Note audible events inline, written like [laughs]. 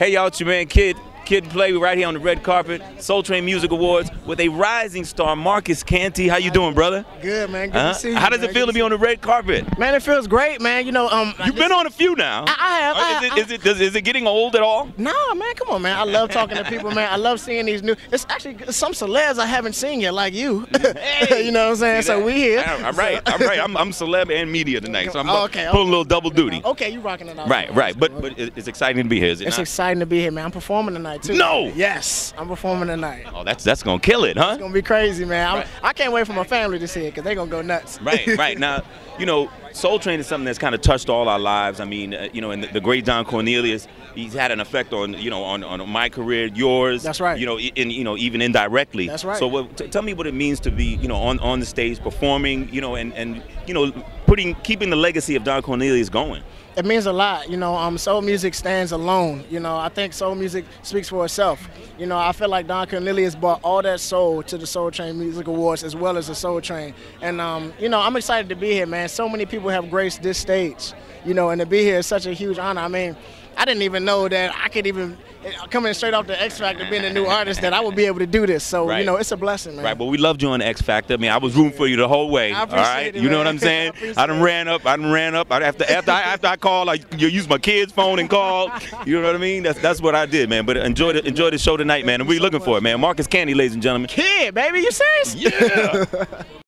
Hey y'all, it's your man Kid. Kid Play right here on the red carpet, Soul Train Music Awards with a rising star, Marcus Canty. How you doing, brother? Good, man. Good Uh-huh. to see you. How does man. it feel to be on the red carpet? Man, it feels great, man. You know, um, You've been on a few now. I- I have, Uh, I- Is it, I- is it, does, is it getting old at all? Nah, man, come on, man. I love talking to people, man. I love seeing these new. It's actually some celebs I haven't seen yet, like you. [laughs] Hey, [laughs] you know what I'm saying? So we here. I'm, right. I'm right. I'm, I'm celeb and media tonight, so I'm Oh, okay, pulling a little double duty. Okay, you rocking it out. Right, right. But but it's exciting to be here, is it It's not? exciting to be here, man. I'm performing tonight too. No! Yes, I'm performing tonight. oh, that's that's gonna kill it, huh? It's gonna be crazy, man. Right. I can't wait for my family to see it because they're gonna go nuts. Right, right. Now, you know, Soul Train is something that's kind of touched all our lives. I mean, uh, you know, and the, the great Don Cornelius, he's had an effect on, you know, on, on my career, yours. That's right. You know, in you know, even indirectly. That's right. So, what, tell me what it means to be, you know, on, on the stage performing, you know, and and you know, putting keeping the legacy of Don Cornelius going. it means a lot. You know, um, soul music stands alone. You know, I think soul music speaks for itself. You know, I feel like Don Cornelius brought all that soul to the Soul Train Music Awards as well as the Soul Train. And um, you know, I'm excited to be here, man. So many people have graced this stage. You know, and to be here is such a huge honor. I mean, I didn't even know that I could even eh, coming straight off the X Factor, being a new [laughs] artist, that I would be able to do this. So Right. you know, it's a blessing, man. Right, but we loved you on X Factor. I mean, I was rooting for you the whole way. All it, you know what I'm [laughs] saying? I I done it. ran up. I done ran up. I- After after I, after I called, I you use my kid's phone and called. [laughs] You know what I mean? That's that's what I did, man. But enjoy the enjoy the show tonight, man. And we're looking for it, man. Marcus Canty, ladies and gentlemen. Kid, baby, you serious? Yeah.